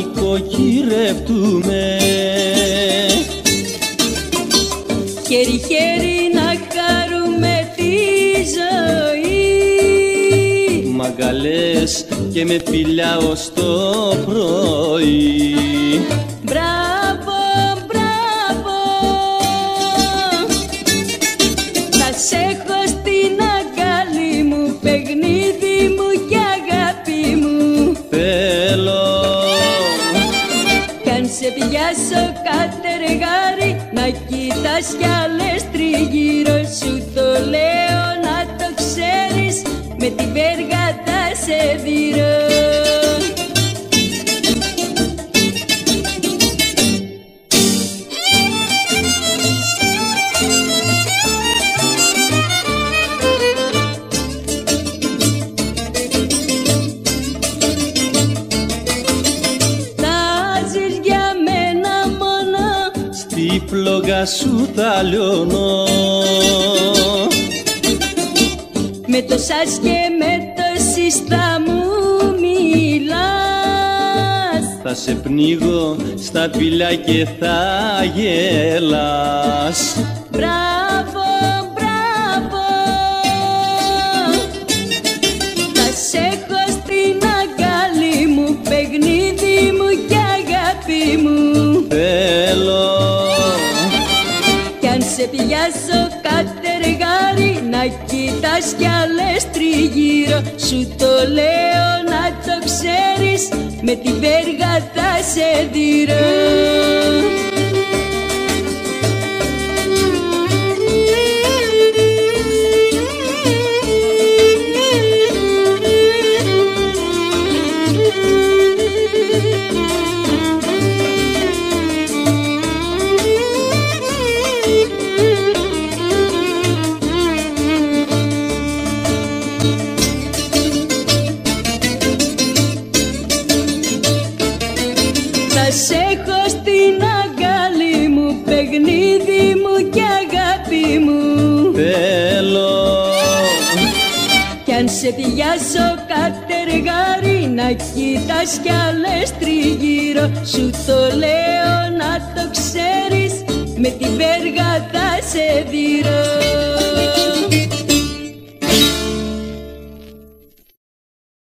παντρευτούμε Χέρι-χέρι να χαρούμε τη ζωή. Μαγκαλές και με φιλιά ως το πρωί. Μπράβο, μπράβο. Θα σε έχω στην αγκάλι μου Παιχνίδι σε πιάσω κατεργάρι Να κοιτάς κι άλλες τριγύρω σου φλόγα σου τα λιώνω. Με το σας και με το σύστα μου μιλάς. Θα σε πνίγω στα φιλιά και θα γελάς. Μπράβο, πιάσω κατεργάρι Να κοιτάς κι άλλες τριγύρω. Σου το λέω να το ξέρεις Με τη βέργα θα σε δειρώ Θα σε έχω στην αγκάλι μου Παιχνίδι μου και αγάπη μου. Θέλω. Κι αν σε πιάσω κατεργάρι Να κοιτάς κι άλλες τριγύρω. Σου το λέω να το ξέρεις Με τη βέργα θα σε δειρώ